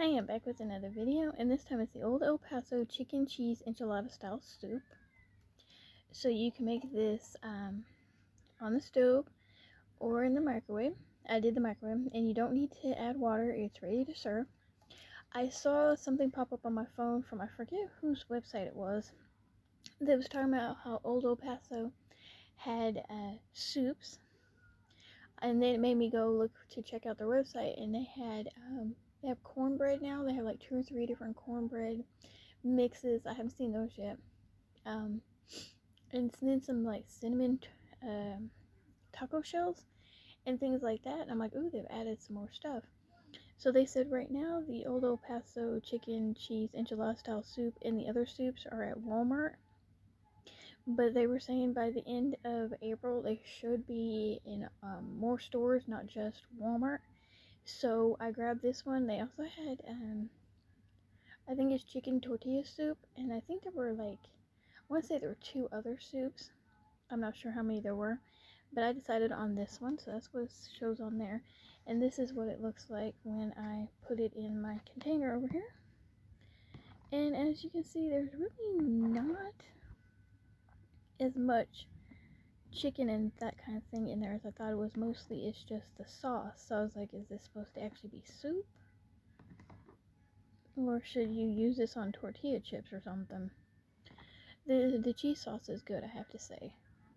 Hi, I'm back with another video, and this time it's the Old El Paso Chicken Cheese Enchilada Style Soup. So you can make this um, on the stove or in the microwave. I did the microwave, and you don't need to add water, it's ready to serve. I saw something pop up on my phone from, I forget whose website it was, that was talking about how Old El Paso had uh, soups. And then it made me go look to check out their website, and they had um, they have cornbread now. They have like two or three different cornbread mixes. I haven't seen those yet. Um, and then some like cinnamon um, taco shells and things like that. And I'm like, ooh, they've added some more stuff. So they said right now the Old El Paso chicken cheese enchilada style soup and the other soups are at Walmart. But they were saying by the end of April they should be in um, more stores, not just Walmart. So I grabbed this one. They also had, um, I think it's chicken tortilla soup, and I think there were like, I want to say there were two other soups. I'm not sure how many there were, but I decided on this one, so that's what shows on there. And this is what it looks like when I put it in my container over here. And as you can see, there's really not as much chicken and that kind of thing in there as I thought it was. Mostly it's just the sauce. So I was like, is this supposed to actually be soup? Or should you use this on tortilla chips or something? The the cheese sauce is good, I have to say.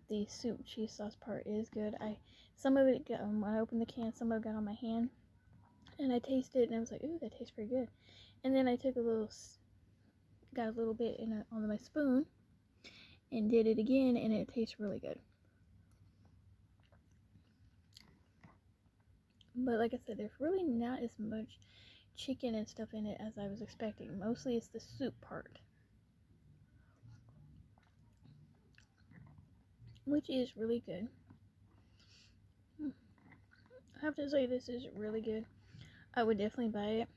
The soup cheese sauce part is good. I some of it got, um, when I opened the can, some of it got on my hand, and I tasted it and I was like, ooh, that tastes pretty good. And then I took a little, got a little bit in a, on my spoon, and did it again, and it tastes really good. But like I said, there's really not as much chicken and stuff in it as I was expecting. Mostly it's the soup part. Which is really good. I have to say this is really good. I would definitely buy it.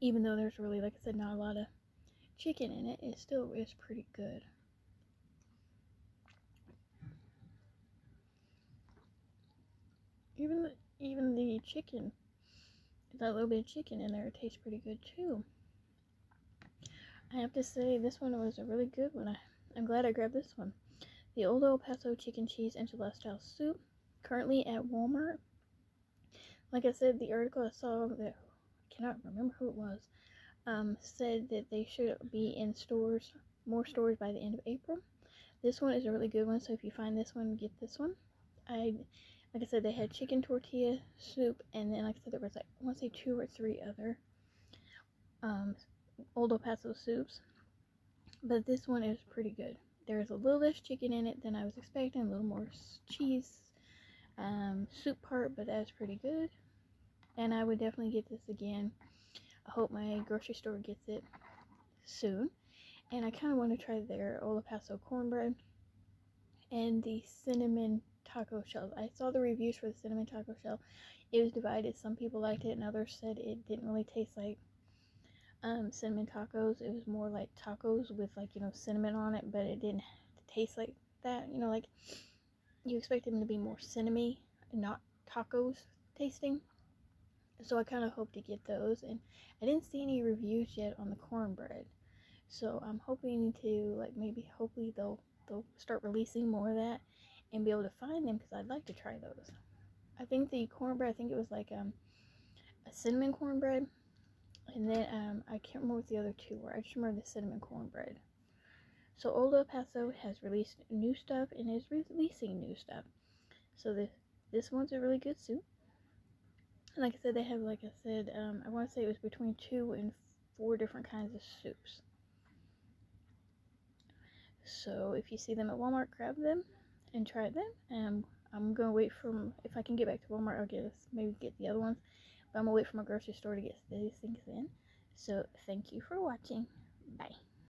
Even though there's really, like I said, not a lot of chicken in it, it still is pretty good. Even even the chicken, that little bit of chicken in there tastes pretty good too. I have to say, this one was a really good one. I, I'm glad I grabbed this one. The Old El Paso Chicken Cheese Enchilada Style Soup, currently at Walmart. Like I said, the article I saw that I cannot remember who it was, um, said that they should be in stores, more stores by the end of April. This one is a really good one, so if you find this one, get this one. I like I said, they had chicken tortilla soup, and then, like I said, there was like, I want to say two or three other um, Old El Paso soups. But this one is pretty good. There's a little less chicken in it than I was expecting, a little more cheese um, soup part, but that's pretty good. And I would definitely get this again. I hope my grocery store gets it soon. And I kind of want to try their El Paso cornbread and the cinnamon taco shells. I saw the reviews for the cinnamon taco shell. It was divided. Some people liked it, and others said it didn't really taste like um, cinnamon tacos. It was more like tacos with like you know cinnamon on it, but it didn't taste like that. You know, like you expect them to be more cinnamony, not tacos tasting. So I kind of hope to get those, and I didn't see any reviews yet on the cornbread. So I'm hoping to like maybe hopefully they'll they'll start releasing more of that and be able to find them because I'd like to try those. I think the cornbread, I think it was like um, a cinnamon cornbread. And then um, I can't remember what the other two were. I just remember the cinnamon cornbread. So Old El Paso has released new stuff and is releasing new stuff. So this this one's a really good soup. And like I said, they have, like I said, um, I want to say it was between two and four different kinds of soups. So if you see them at Walmart, grab them and try them. And I'm gonna wait from if I can get back to Walmart, I'll get this, maybe get the other ones. But I'm gonna wait for my grocery store to get these things in. So thank you for watching. Bye.